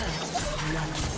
First.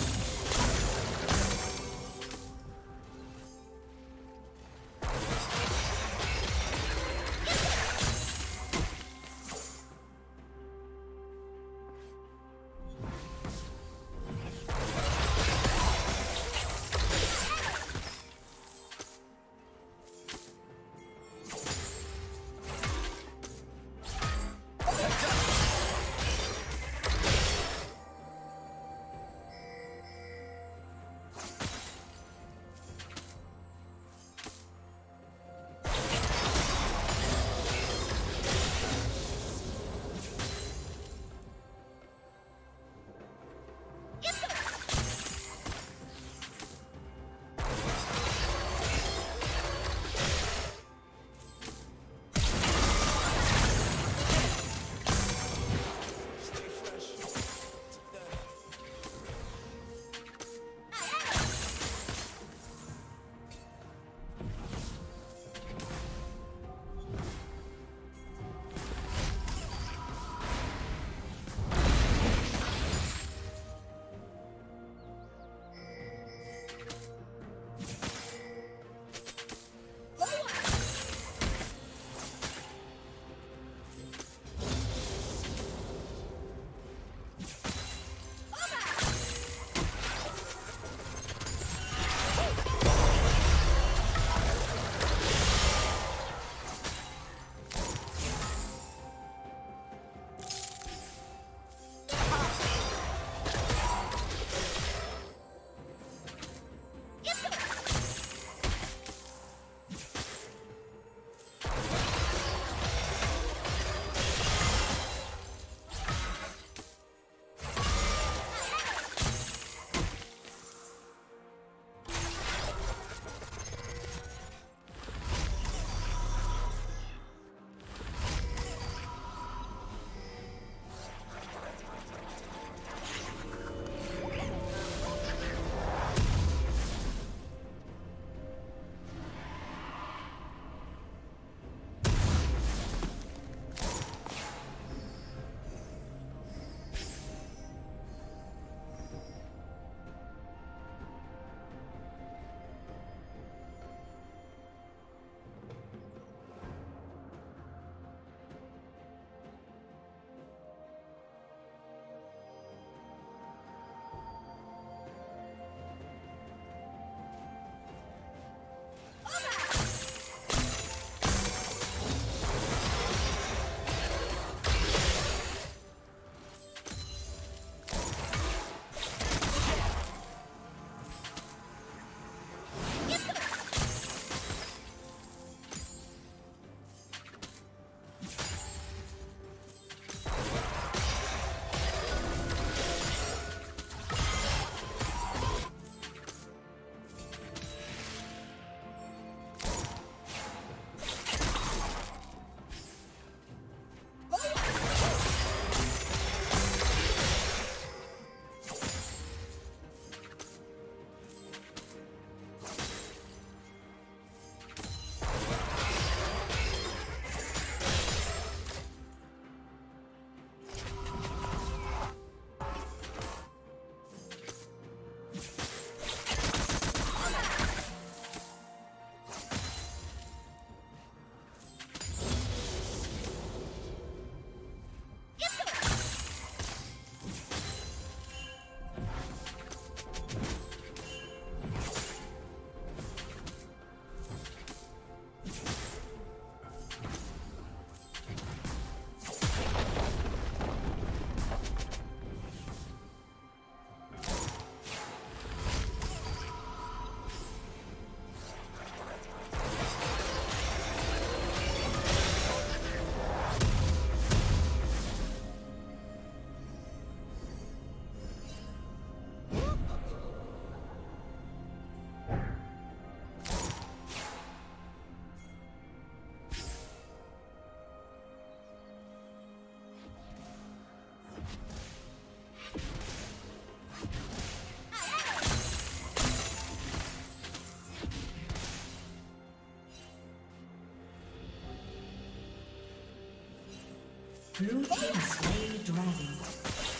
Blue team slain dragon.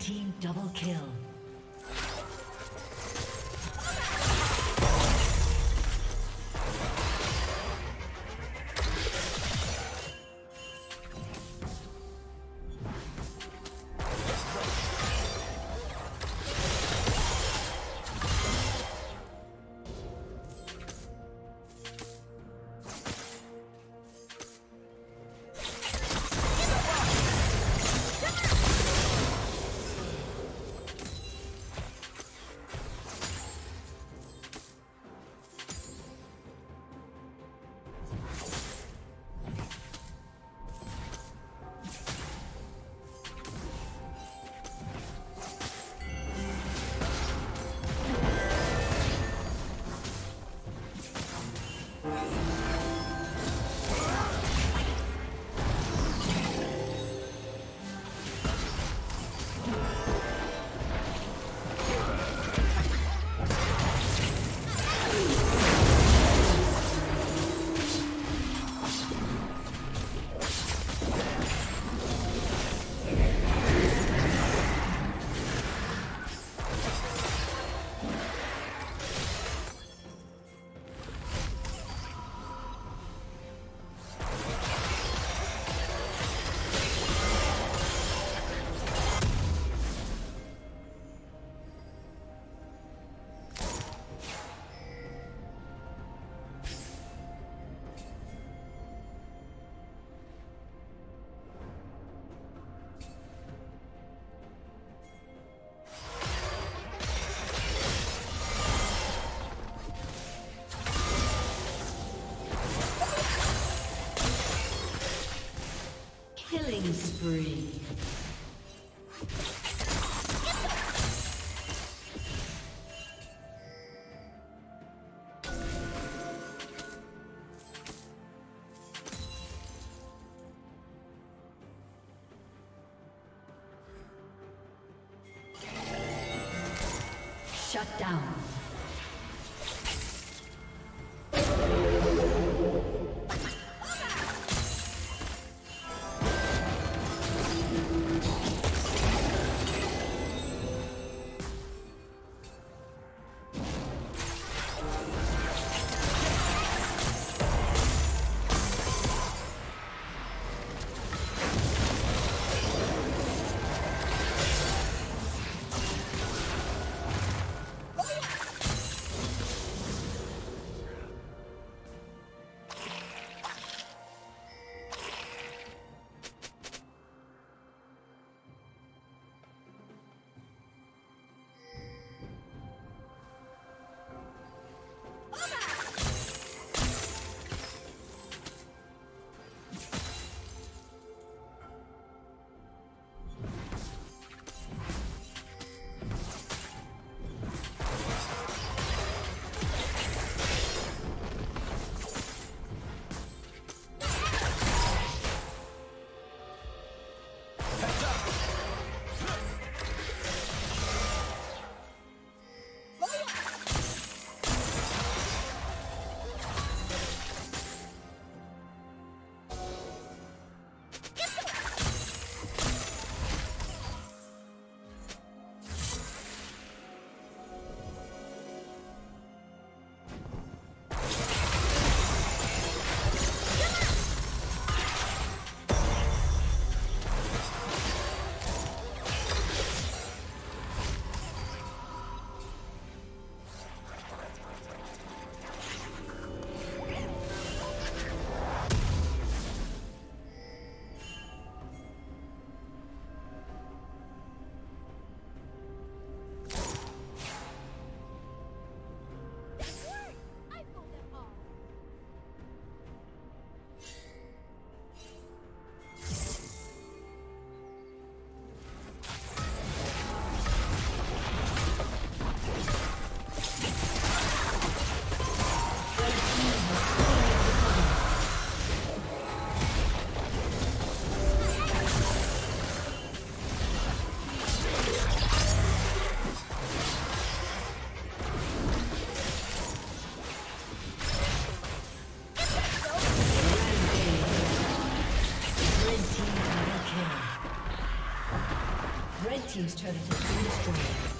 Team double kill. Shut down. Team's turret been destroyed.